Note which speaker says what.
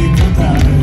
Speaker 1: dificuldades.